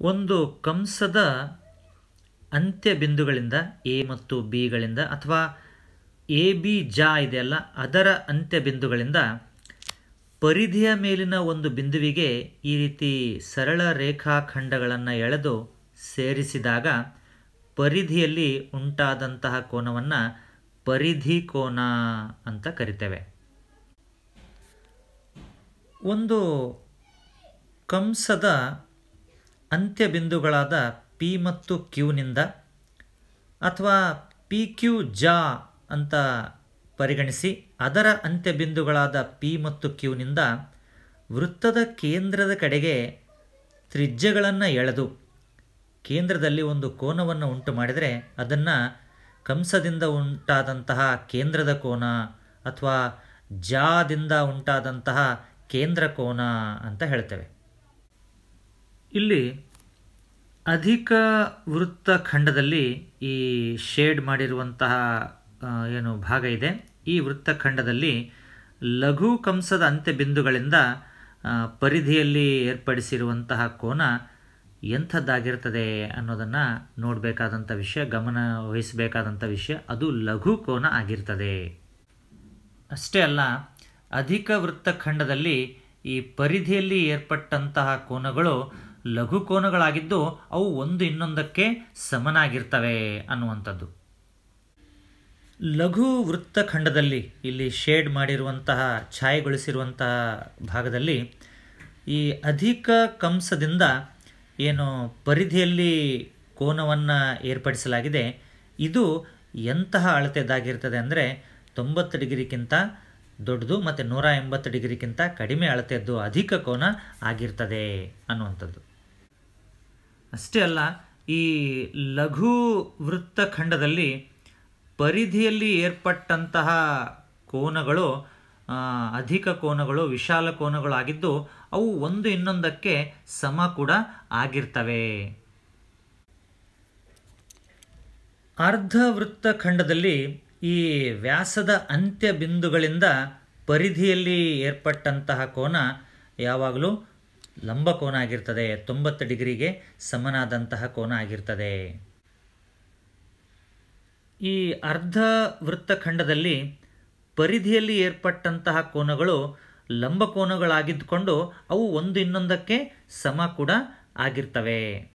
ಒಂದು ಕಂಸದ ಅಂತ್ಯ ಬಿಂದುಗಳಿಂದ ಎ ಮತ್ತು ಬಿಗಳಿಂದ ಅಥವಾ ಎ, ಬಿ, ಜ ಇದೆಯಲ್ಲ ಅದರ ಅಂತ್ಯ ಬಿಂದುಗಳಿಂದ ಪರಿಧಿಯ ಮೇಲಿನ ಒಂದು ಬಿಂದುವಿಗೆ ಈ ರೀತಿ ಸರಳ ರೇಖಾಖಂಡಗಳನ್ನು ಎಳೆದು ಸೇರಿಸಿದಾಗ ಪರಿಧಿಯಲ್ಲಿ ಉಂಟಾದಂತಹ ಕೋನವನ್ನು ಪರಿಧಿ ಕೋನ ಅಂತ ಕರಿತೇವೆ. ಒಂದು ಕಂಸದ ಅಂತ್ಯ ಬಿಂದುಗಳಾದ ಪಿ ಮತ್ತು ಕ್ಯೂನಿಂದ ಅಥವಾ ಪಿ ಕ್ಯೂ ಜ ಅಂತ ಪರಿಗಣಿಸಿ ಅದರ ಅಂತ್ಯ ಬಿಂದುಗಳಾದ ಪಿ ಮತ್ತು ಕ್ಯೂನಿಂದ ವೃತ್ತದ ಕೇಂದ್ರದ ಕಡೆಗೆ ತ್ರಿಜ್ಯಗಳನ್ನು ಎಳೆದು ಕೇಂದ್ರದಲ್ಲಿ ಒಂದು ಕೋನವನ್ನು ಉಂಟು ಮಾಡಿದರೆ ಅದನ್ನು ಕಂಸದಿಂದ ಉಂಟಾದಂತಹ ಕೇಂದ್ರದ ಕೋನ ಅಥವಾ ಜಾದಿಂದ ಉಂಟಾದಂತಹ ಕೇಂದ್ರ ಕೋನ ಅಂತ ಹೇಳ್ತೇವೆ. ಇಲ್ಲಿ ಅಧಿಕ ವೃತ್ತಖಂಡದಲ್ಲಿ ಈ ಶೇಡ್ ಮಾಡಿರುವಂತಹ ಏನು ಭಾಗ ಇದೆ. ಈ ವೃತ್ತಖಂಡದಲ್ಲಿ ಲಘು ಕಂಸದ ಅಂತ್ಯ ಬಿಂದುಗಳಿಂದ ಪರಿಧಿಯಲ್ಲಿ ಏರ್ಪಡಿಸಿರುವಂತಹ ಕೋನ ಎಂಥದ್ದಾಗಿರ್ತದೆ ಅನ್ನೋದನ್ನು ನೋಡಬೇಕಾದಂಥ ವಿಷಯ, ಗಮನ ವಹಿಸಬೇಕಾದಂಥ ವಿಷಯ, ಅದು ಲಘು ಕೋನ ಆಗಿರ್ತದೆ. ಅಷ್ಟೇ ಅಲ್ಲ, ಅಧಿಕ ವೃತ್ತಖಂಡದಲ್ಲಿ ಈ ಪರಿಧಿಯಲ್ಲಿ ಏರ್ಪಟ್ಟಂತಹ ಕೋನಗಳು ಲಘು ಕೋನಗಳಾಗಿದ್ದು ಅವು ಒಂದು ಇನ್ನೊಂದಕ್ಕೆ ಸಮನಾಗಿರ್ತವೆ ಅನ್ನುವಂಥದ್ದು. ಲಘು ವೃತ್ತಖಂಡದಲ್ಲಿ ಇಲ್ಲಿ ಶೇಡ್ ಮಾಡಿರುವಂತಹ, ಛಾಯೆಗೊಳಿಸಿರುವಂತಹ ಭಾಗದಲ್ಲಿ ಈ ಅಧಿಕ ಕಂಸದಿಂದ ಏನು ಪರಿಧಿಯಲ್ಲಿ ಕೋನವನ್ನು ಏರ್ಪಡಿಸಲಾಗಿದೆ. ಇದು ಎಂತಹ ಅಳತೆದಾಗಿರ್ತದೆ ಅಂದರೆ ತೊಂಬತ್ತು ಡಿಗ್ರಿಗಿಂತ ದೊಡ್ಡದು ಮತ್ತು ನೂರ ಎಂಬತ್ತು ಡಿಗ್ರಿಗಿಂತ ಕಡಿಮೆ ಅಳತೆಯದ್ದು ಅಧಿಕ ಕೋನ ಆಗಿರ್ತದೆ ಅನ್ನುವಂಥದ್ದು. ಅಷ್ಟೇ ಅಲ್ಲ, ಈ ಲಘು ವೃತ್ತಖಂಡದಲ್ಲಿ ಪರಿಧಿಯಲ್ಲಿ ಏರ್ಪಟ್ಟಂತಹ ಕೋನಗಳು ಅಧಿಕ ಕೋನಗಳು, ವಿಶಾಲ ಕೋನಗಳಾಗಿದ್ದು ಅವು ಒಂದು ಇನ್ನೊಂದಕ್ಕೆ ಸಮ ಕೂಡ ಆಗಿರ್ತವೆ. ಅರ್ಧ ವೃತ್ತಖಂಡದಲ್ಲಿ ಈ ವ್ಯಾಸದ ಅಂತ್ಯ ಬಿಂದುಗಳಿಂದ ಪರಿಧಿಯಲ್ಲಿ ಏರ್ಪಟ್ಟಂತಹ ಕೋನ ಯಾವಾಗಲೂ ಲಂಬ ಕೋನ ಆಗಿರ್ತದೆ. ತೊಂಬತ್ತು ಡಿಗ್ರಿಗೆ ಸಮನಾದಂತಹ ಕೋನ ಆಗಿರ್ತದೆ. ಈ ಅರ್ಧ ವೃತ್ತಖಂಡದಲ್ಲಿ ಪರಿಧಿಯಲ್ಲಿ ಏರ್ಪಟ್ಟಂತಹ ಕೋನಗಳು ಲಂಬ ಕೋನಗಳಾಗಿದ್ದುಕೊಂಡು ಅವು ಒಂದು ಇನ್ನೊಂದಕ್ಕೆ ಸಮ ಕೂಡ ಆಗಿರ್ತವೆ.